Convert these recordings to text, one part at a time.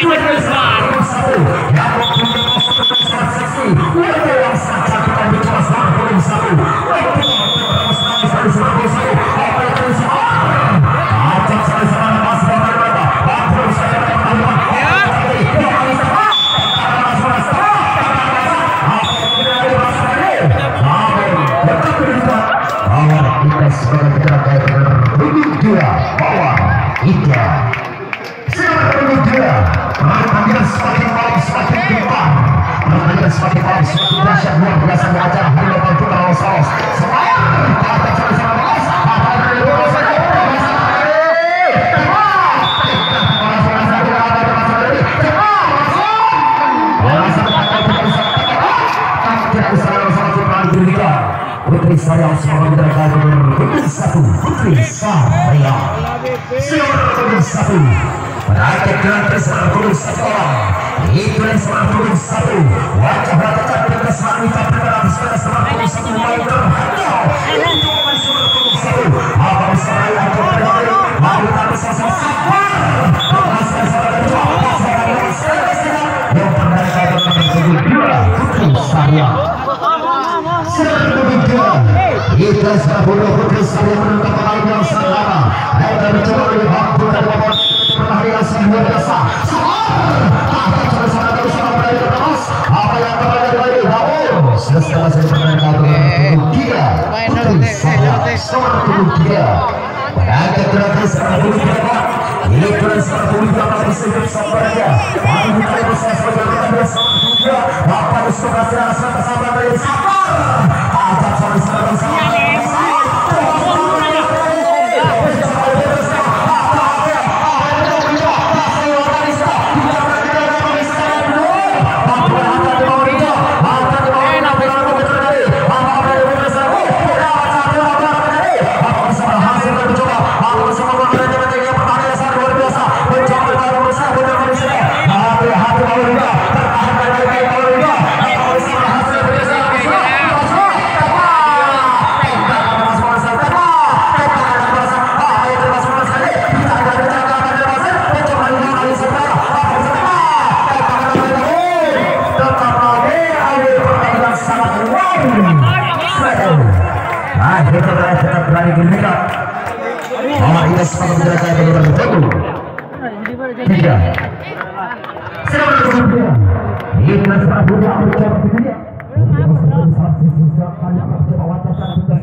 Thank you. Putri Sayang semoga Putri satu Putri Saya Siapa Putri satu Rakyat dengan terserah Putri satu orang Itu yang serah Putri satu Wajah wajah cantik kesan Wajah berkenan Sudah serah Putri satu. Masih Apa bisa raya Putri Mau tak bisa sabar Masa sabar Yang pernah kata Putri Sayang kita sepuluh putri saya menangkap pemain yang sekarang Agar dan membuat pertandingan luar biasa. Apa cara sana terus sampai terus Apa yang terjadi lagi tiga putri saya tiga sepuluh ini sepuluh sabarnya kita sebagai Bapak Mustafa Sirah Sirah Sabar dari Sabar. Ajak sama-sama bersama Ah. Oh, mereka yang berbeda. Tiga. Mencoba sampai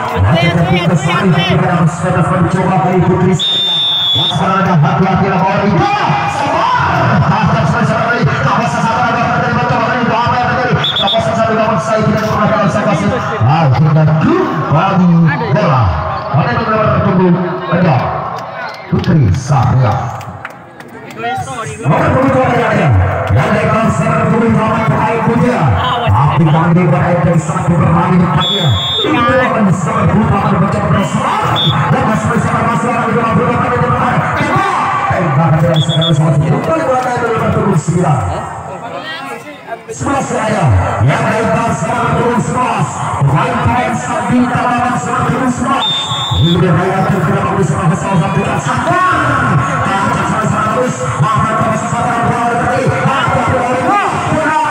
sudah mencoba Putri Waspada hati-hati Apa apa yang terjadi Apa saya tidak pernah Akhirnya kembali bola Mana benar tertunggu Benda Nomor Yang legal Kami berada dari satu bermain depannya berubah pada baca bersama Dan masih bersama masalah di dalam berubah pada depan Tembak Tembak dari segala sesuatu Kembali berada dari bertunggu sembilan Sebelas saya Yang legal serta tulis sebelas Pemain-pemain tulis sebelas Ini beraya terkena bersama salah satu dan sabar Kacak sama-sama terus Maafkan orang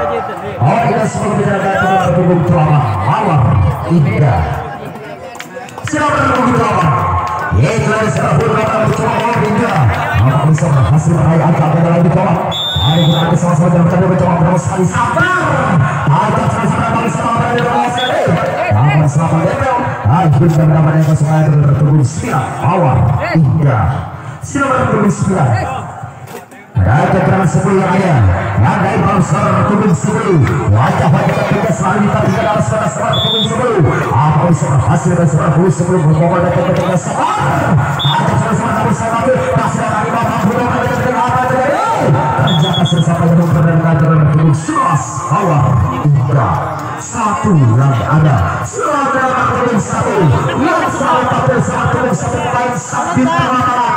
Oh kita semua ada drama Awal Indah yang begitu apa? Yaitu bola akan mencoba bola hingga apa bisa berhasil meraih angka dalam kita ada sama-sama dalam tanda mencoba pertama sekali sabar. Ajak sama-sama kami sama berada bawah sekali. Namun selama level, akhir dan mendapat yang bertemu awal hingga siapa yang bertemu sembilan. Dari keterangan sepuluh yang ada Yang dari bangsa kubing sepuluh Wajah-wajah ketiga selalu kita tinggal dalam sebelah sebelah kubing sepuluh Apa bisa berhasil dan sebelah kubing sepuluh Berbawa dan ketika sebelah Ada sebelah tapi saya mati Kasih dari bapak Budak dan ketika apa terjadi Terjaga sesama yang berdengar dalam kubing sebelas Awal Indra Satu yang ada Selalu dalam kubing satu Yang selalu tapi satu Satu lain satu putaran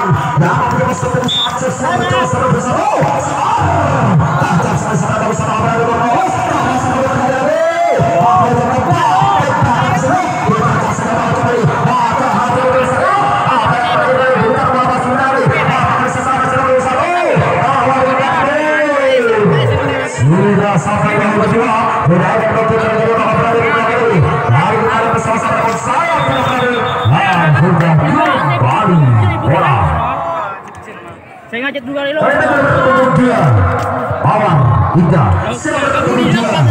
kedua ngajak dulu kali lo. kemudian Awan Indra kemudian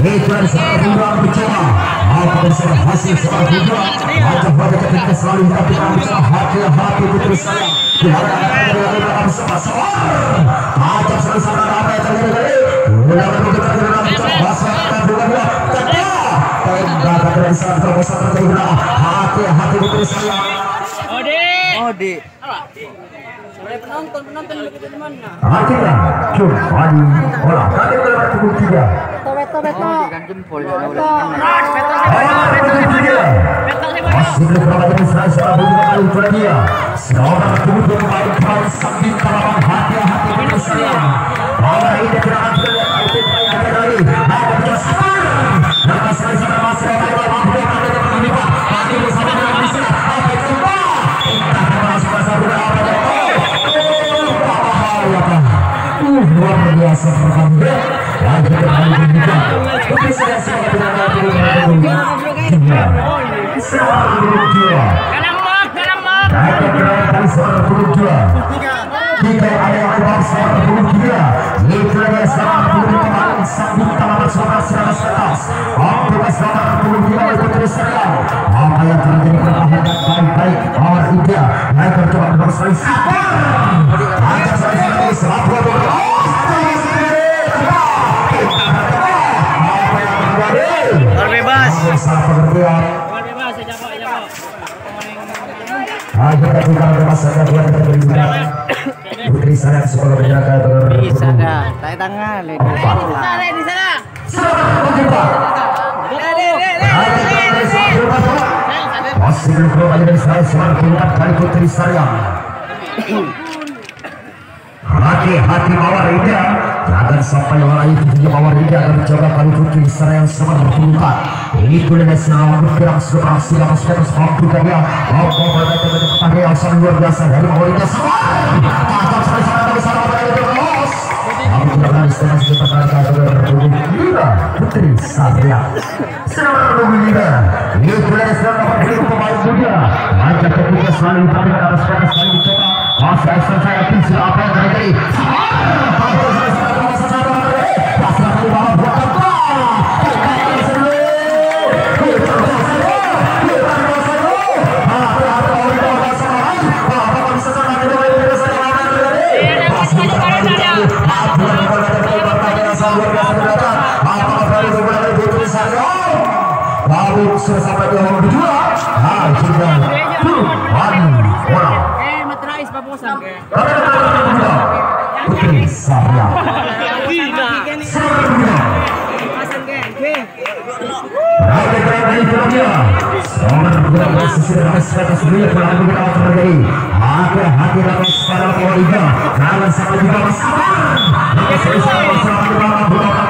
Lebar Bulan bicara. Apa dan saya hasil sama Bulan Wajah wajah ketika selalu tapi kami bisa hati-hati putri saya. Tiada ada ada bersama-sama Ajak sama-sama apa yang terjadi Bulan begitu kita bicara. Masa akan bulan dua. Tenda Tenda terjadi Hati-hati putri saya. Ode. Ode. Penonton penonton begitu di mana? Akhirnya kembali bola kali kelewat pukul tiga. Beto beto beto. Kan jempol ya udah. Ah, pukul tiga. Masih belum saya kali dia. Seorang sambil terlalu hati-hati. Bola ini masih ada yang mampu yang ada bersama pertandingan dan kita kali juga sekali sekali Selaku Pengertian ya. Ayo kita buat. Putri menjaga Bisa. Tarik tangan. Di sana di sana. Masih belum keluar dari saya seorang tingkat kali putri sayang. Hati-hati mawar Ida Jangan sampai orang itu punya mawar Ida akan mencoba kali sayang seorang tingkat Ini boleh nasional bergerak seorang silang status mampu dia Oh, oh, oh, yang sangat luar biasa dari mawar Ida Takkan sampai sana dari sana pada itu sekitar mereka Sudah berbunyi Lina Putri Sayang Sedang berbunyi Lina Ini boleh nasional berbunyi pemain muda Ajak ketiga selalu Tapi ada sekarang selalu dicoba. Masih ekstra saya yakin sudah apa yang terjadi. Sudah sampai di nomor dua. Ah, sudah. Tuh, bola. Eh, matrais paposan. Putri Sarya ke. Oke. Raja Kerajaan Indonesia Seorang bergerak dari sisi dengan status dunia telah beberapa terjadi Hati hati dalam secara Florida Jangan sampai juga masalah Maka saya sama bersama beberapa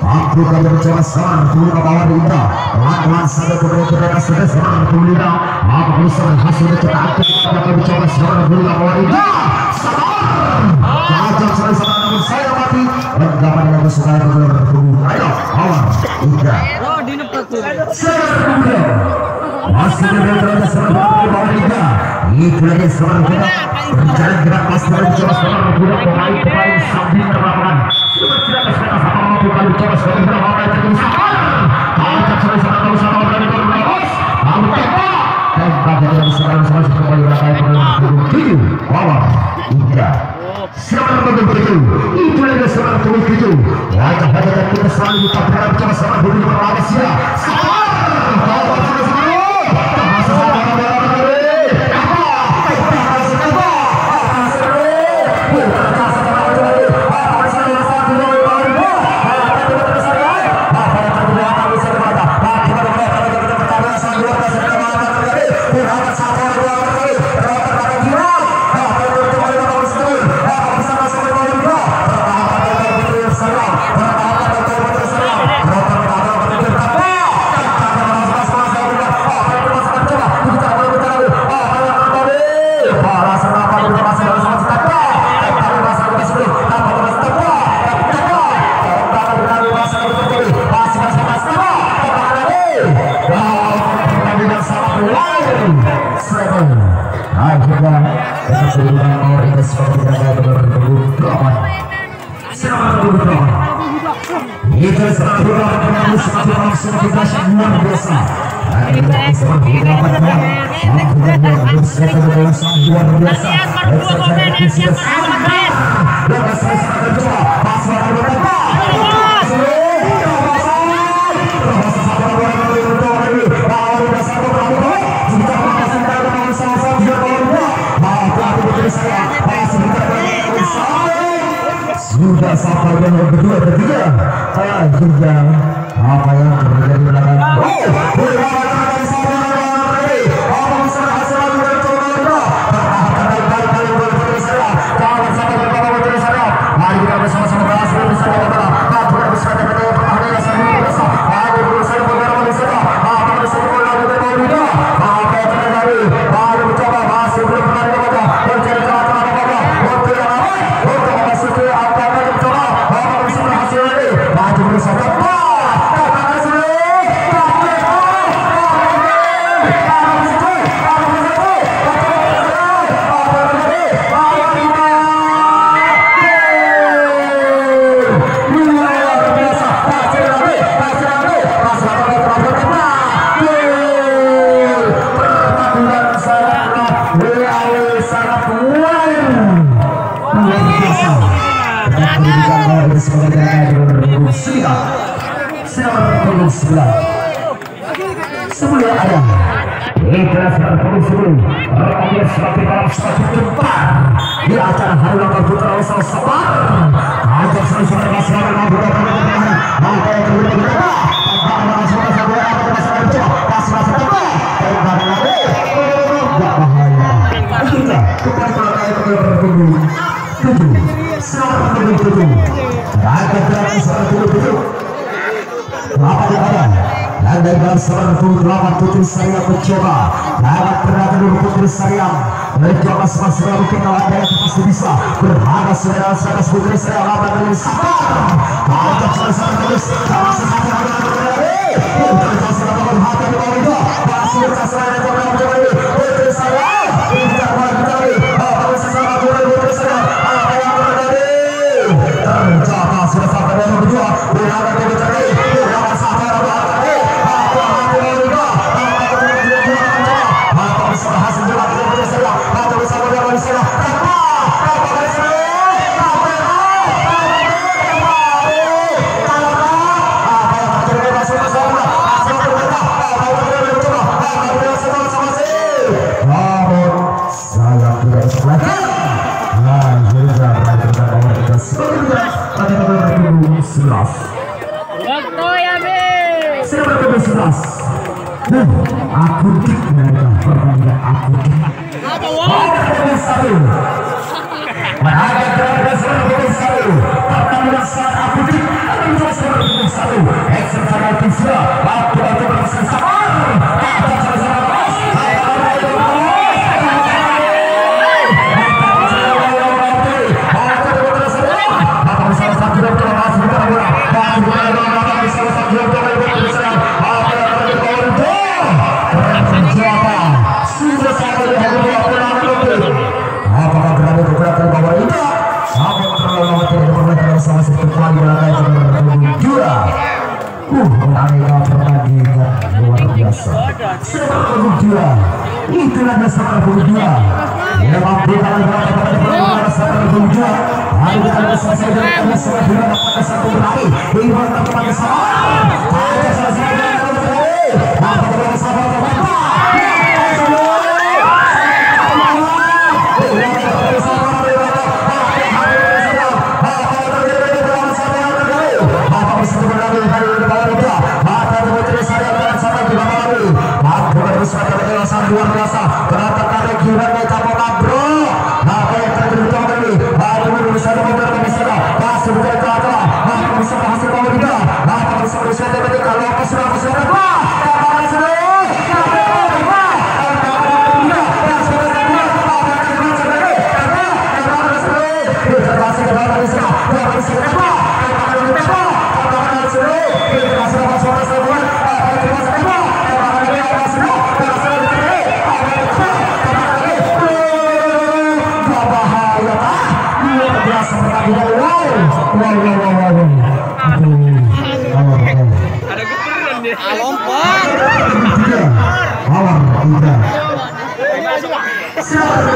Aku akan mencoba serang ke bawah Dinda Pelan-pelan saja kemudian ke mereka sudah serang Dinda Aku bisa hasilnya kita kita akan mencoba serang ke bawah Sabar Kacau sekali sama saya mati Bagaimana dengan kesukaan benar dulu Ayo awal Oh. Serang dulu masih ada serang dulu ke bawah Dinda Itu lagi serang Berjalan serang Sudah kali yang terus Angkat sampai sana kalau sana berani berbos Lalu tembak Tembak dari sekarang sama seperti kembali berapa yang perlu tujuh Bawah Tiga Serang nomor tujuh Itu lagi serang nomor tujuh Wajah-wajah kita selalu berharap dulu berapa itu satu orang penembus satu orang dahsyat luar biasa seperti mampu biasa dan saya sangat berapa sudah sampai dengan berdua ketiga. Ah juga apa yang terjadi di belakang? Oh Rakyat semakin dalam semakin cepat Di acara hari ulang putra usaha sabar Ajak masih ada mampu dapat kemenangan Maka yang kemudian kita Tanpa masuk ke satu yang ada masih ada Masih masih coba Tembak lagi Gak bahaya Kita kepada rakyat yang berpuluh Tujuh Selamat berpuluh tujuh Rakyat selamat berpuluh tujuh Berapa di badan dan dari dalam seorang delapan putri saya mencoba lewat tenaga dulu putri saya mencoba semasa kita ada yang masih bisa berharga saudara saudara putri saya lawan dengan sabar ajak selesai terus sama sesuatu yang ada di di ada yang mencoba ini putri saya Memang berapa dari satu luar biasa tarik gimana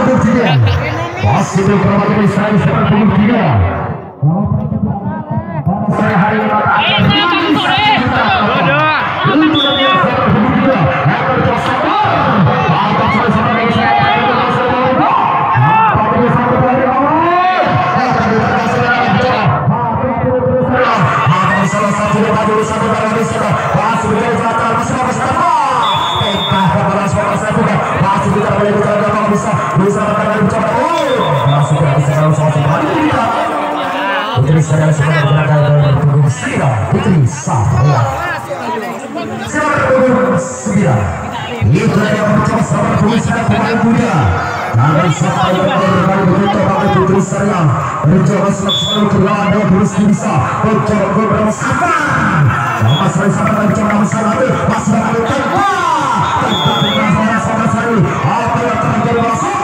Yang tiga? Masih beberapa kali saya yang tiga? Saya hari ini bisa berjalan mencoba oh masih tidak bisa kalau soal kembali tidak Putri Saraya sebagai berada dalam punggung sembilan Putri Saraya Siapa punggung sembilan itu yang mencoba sama punggung sembilan pemain muda Namun siapa yang berbalik begitu pakai Putri Saraya mencoba selalu keluar dia terus bisa mencoba beberapa sabar sama sekali sampai tadi coba masalah itu masih ada tempa dengan sama sama sekali apa yang terjadi masuk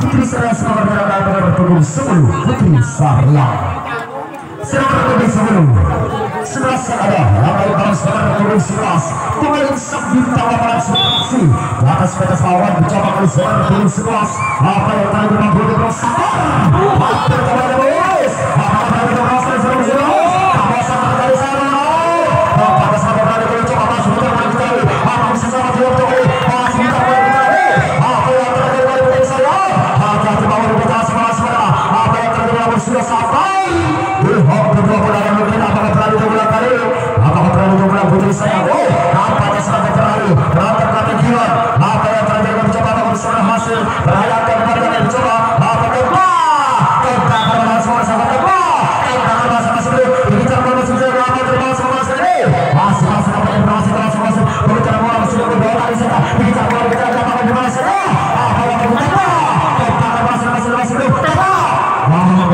Putri Saraya selama berada pada bertunggu sepuluh Putri Saraya selama bertunggu sepuluh sebelas yang ada ramai balas pada bertunggu sebelas. Pemain sak bintang lapangan seleksi di atas batas lawan mencoba kali selama bertunggu sebelas? Apa yang tadi memang boleh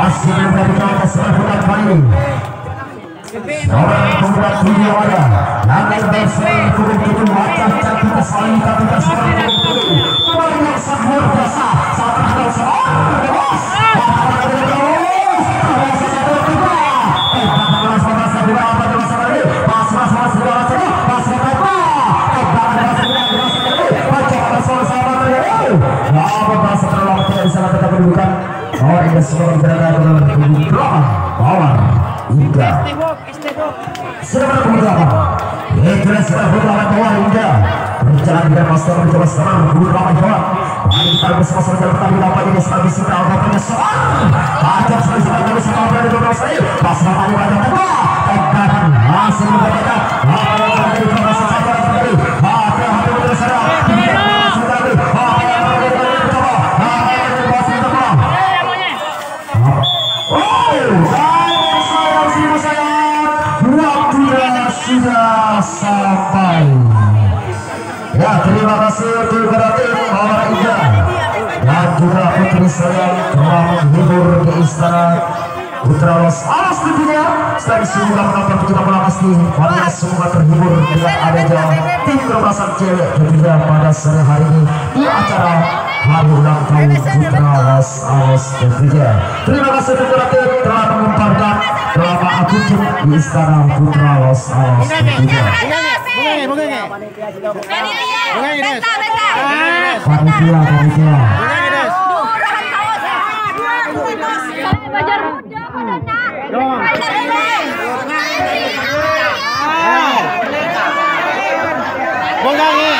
Masih belum dari kita sebentar kali ini. Orang pemuda dunia ada Yang berserang kubur-kubur wajah cantik saling kata seperti kubur Banyak sangat biasa Saat kita seorang Bos Oh, ini semua berada dalam drama Power Hingga sudah pada pemberlakuan Itulah sudah berlawan bawah hingga Berjalan dengan master mencoba serang Berlawan jawab Mari kita bersama-sama dalam pertandingan apa ini Setelah disita Bapaknya seorang Tajam sekali sekali Kami semua berada di belakang saya Pas namanya banyak kedua Tegakan Masih mengatakan Apa yang juga putri sayang telah menghibur di istana Putra Los Alas tentunya Selain semoga menonton kita bola pasti Warga semoga terhibur dengan adanya tim kebebasan cewek tentunya pada sore hari ini di acara hari ulang tahun Putra Los Alas tentunya Terima kasih untuk tim telah mengemparkan drama akutik di istana Putra Los Alas tentunya Bunga, bunga, Pelajar muda, Kodona. Pelajar muda. Bungangi,